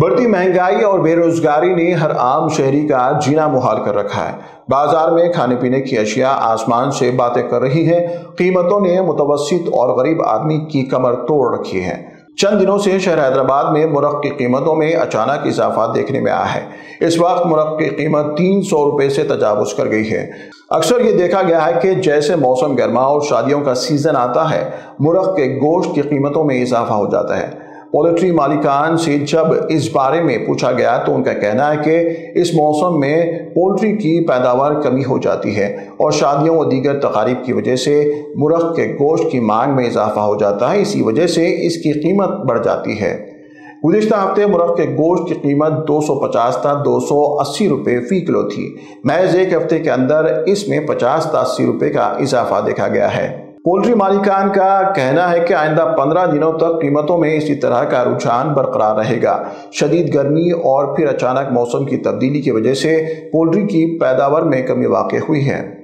بڑھتی مہنگائی اور بے روزگاری نے ہر عام شہری کا جینا محال کر رکھا ہے۔ بازار میں کھانے پینے کی اشیاء آسمان سے باتیں کر رہی ہیں۔ قیمتوں نے متوسط اور غریب آدمی کی کمر توڑ رکھی ہے۔ چند دنوں سے شہر حیدرآباد میں مرغ کی قیمتوں میں اچانک اضافہ دیکھنے میں آیا ہے۔ اس وقت مرغ کی قیمت تین سو روپے سے تجاوز کر گئی ہے۔ اکثر یہ دیکھا گیا ہے کہ جیسے موسم گرما اور شادیوں کا سیزن آتا ہے مرغ کے گوشت کی قیمتوں میں اضافہ ہو جاتا ہے۔ پولٹری مالکان سے جب اس بارے میں پوچھا گیا تو ان کا کہنا ہے کہ اس موسم میں پولٹری کی پیداوار کمی ہو جاتی ہے اور شادیوں و دیگر تقاریب کی وجہ سے مرغ کے گوشت کی مانگ میں اضافہ ہو جاتا ہے، اسی وجہ سے اس کی قیمت بڑھ جاتی ہے۔ گزشتہ ہفتے مرغ کے گوشت کی قیمت دو سو پچاس تا دو سو اسی روپے فی کلو تھی۔ محض ایک ہفتے کے اندر اس میں پچاس تا اسی روپے کا اضافہ دیکھا گیا ہے۔ پولٹری مالکان کا کہنا ہے کہ آئندہ پندرہ دنوں تک قیمتوں میں اسی طرح کا رجحان برقرار رہے گا۔ شدید گرمی اور پھر اچانک موسم کی تبدیلی کی وجہ سے پولٹری کی پیداوار میں کمی واقع ہوئی ہے۔